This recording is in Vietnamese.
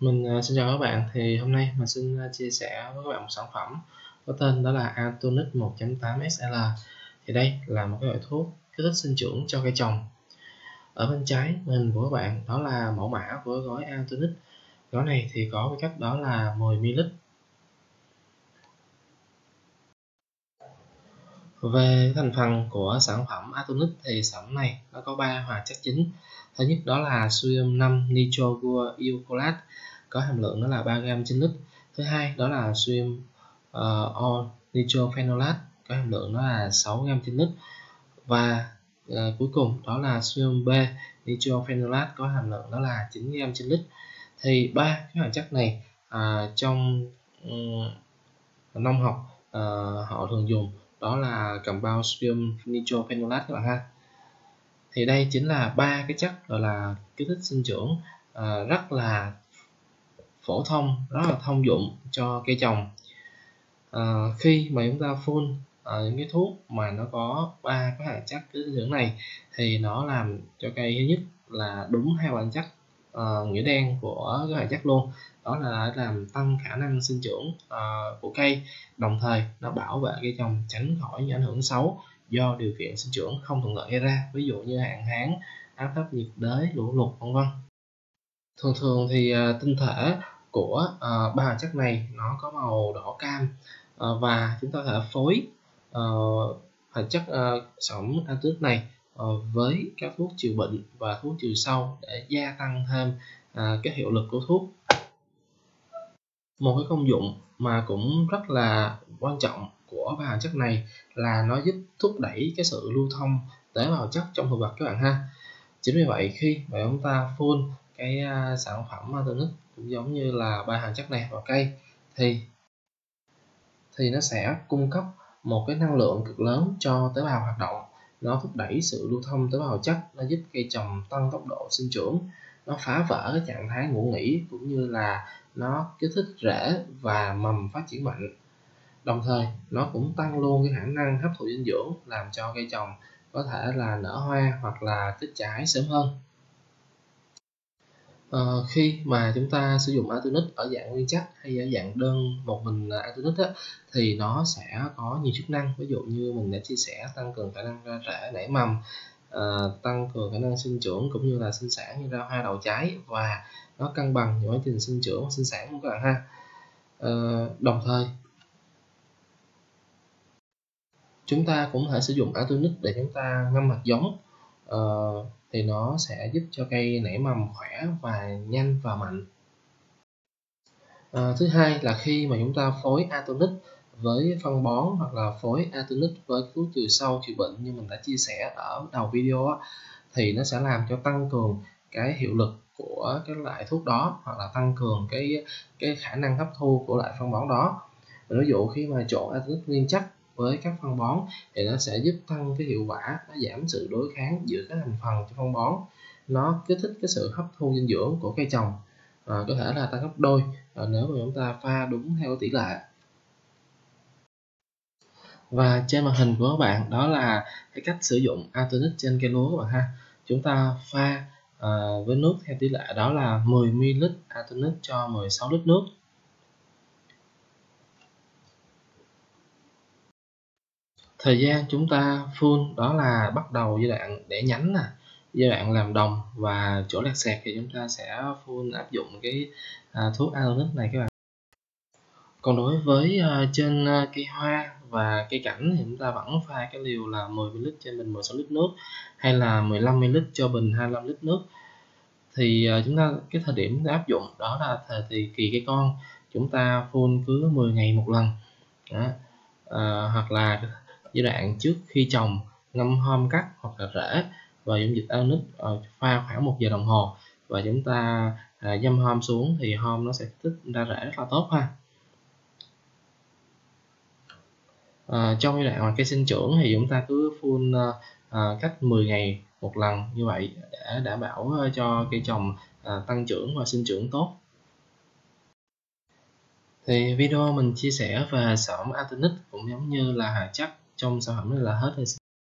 Mình à, xin chào các bạn, thì hôm nay mình xin à, chia sẻ với các bạn một sản phẩm có tên đó là Atonic 1.8 SL. Thì đây là một cái loại thuốc kích thích sinh trưởng cho cây trồng. Ở bên trái hình của các bạn đó là mẫu mã của gói Atonic. Gói này thì có cái cách đó là 10ml. Về thành phần của sản phẩm Atonic thì sản phẩm này nó có ba hoạt chất chính. Thứ nhất đó là sodium 5 nitrogua eucolat có hàm lượng nó là 3 gram trên lít. Thứ hai đó là sodium ờ, uh, or nitrophenolat có hàm lượng nó là 6 gram trên lít. Và uh, cuối cùng đó là sodium B nitrophenolat có hàm lượng đó là 9 gram trên lít. Thì ba cái hoạt chất này uh, trong um, nông học uh, họ thường dùng đó là compound sodium nitrophenolate các bạn ha. Thì đây chính là ba cái chất gọi là kích thích sinh trưởng à, rất là phổ thông rất là thông dụng cho cây trồng. À, khi mà chúng ta phun à, những cái thuốc mà nó có ba cái hoạt chất dinh dưỡng này thì nó làm cho cây thứ nhất là đúng hai hoạt chất uh, nghĩa đen của cái hoạt chất luôn. Đó là làm tăng khả năng sinh trưởng uh, của cây. Đồng thời nó bảo vệ cây trồng tránh khỏi những ảnh hưởng xấu do điều kiện sinh trưởng không thuận lợi gây ra. Ví dụ như hạn hán áp thấp nhiệt đới lũ lụt vân vân. Thường thường thì uh, tinh thể của uh, ba hoạt chất này nó có màu đỏ cam uh, và chúng ta có thể phối uh, hoạt chất uh, sản phẩm này Ờ, với các thuốc trừ bệnh và thuốc trừ sâu để gia tăng thêm à, cái hiệu lực của thuốc. Một cái công dụng mà cũng rất là quan trọng của ba hoạt chất này là nó giúp thúc đẩy cái sự lưu thông, tế bào chất trong thực vật các bạn ha. Chính vì vậy khi mà chúng ta phun cái à, sản phẩm Atonic cũng giống như là ba hàng chất này vào cây, thì thì nó sẽ cung cấp một cái năng lượng cực lớn cho tế bào hoạt động nó thúc đẩy sự lưu thông tế bào chất, nó giúp cây trồng tăng tốc độ sinh trưởng, nó phá vỡ cái trạng thái ngủ nghỉ cũng như là nó kích thích rễ và mầm phát triển mạnh. Đồng thời, nó cũng tăng luôn cái khả năng hấp thụ dinh dưỡng, làm cho cây trồng có thể là nở hoa hoặc là kết trái sớm hơn. Ờ, khi mà chúng ta sử dụng Atonic ở dạng nguyên chất hay ở dạng đơn một mình Atonic á, thì nó sẽ có nhiều chức năng. Ví dụ như mình đã chia sẻ tăng cường khả năng ra rễ nảy mầm uh, tăng cường khả năng sinh trưởng cũng như là sinh sản như ra hoa đầu trái và nó cân bằng những quá trình sinh trưởng và sinh sản của các bạn ha. Uh, đồng thời chúng ta cũng thể sử dụng Atonic để chúng ta ngâm hạt giống. Uh, thì nó sẽ giúp cho cây nảy mầm khỏe và nhanh và mạnh. À, thứ hai là khi mà chúng ta phối atonic với phân bón hoặc là phối atonic với thuốc trừ sâu trừ bệnh như mình đã chia sẻ ở đầu video á, thì nó sẽ làm cho tăng cường cái hiệu lực của cái loại thuốc đó hoặc là tăng cường cái cái khả năng hấp thu của loại phân bón đó. Ví dụ khi mà trộn atonic nguyên chất với các phân bón thì nó sẽ giúp tăng cái hiệu quả nó giảm sự đối kháng giữa các thành phần trong phân bón. Nó kích thích cái sự hấp thu dinh dưỡng của cây trồng à, có thể là tăng gấp đôi à, nếu mà chúng ta pha đúng theo tỷ lệ. Và trên màn hình của các bạn đó là cái cách sử dụng Atonic trên cây lúa các bạn ha. Chúng ta pha à, với nước theo tỷ lệ đó là 10 ml Atonic cho 16 lít nước. Thời gian chúng ta phun đó là bắt đầu giai đoạn để nhánh nè giai đoạn làm đồng và chỗ lạc sẹt thì chúng ta sẽ phun áp dụng cái à, thuốc Alonic này các bạn còn đối với à, trên à, cây hoa và cây cảnh thì chúng ta vẫn pha cái liều là 10ml trên bình 16 lít nước hay là 15ml cho bình 25 lít nước thì à, chúng ta cái thời điểm áp dụng đó là thời thì kỳ cây con chúng ta phun cứ 10 ngày một lần đó. À, hoặc là giai đoạn trước khi trồng ngâm hôm cắt hoặc là rễ và dung dịch ao ờ, pha khoảng một giờ đồng hồ. Và chúng ta à, dâm hôm xuống thì hôm nó sẽ tích ra rễ rất là tốt ha. À, trong giai đoạn mà cây sinh trưởng thì chúng ta cứ phun à, cách 10 ngày một lần như vậy để đảm bảo cho cây trồng à, tăng trưởng và sinh trưởng tốt. Thì video mình chia sẻ về sản phẩm Atonic cũng giống như là chất trong sản phẩm này là hết rồi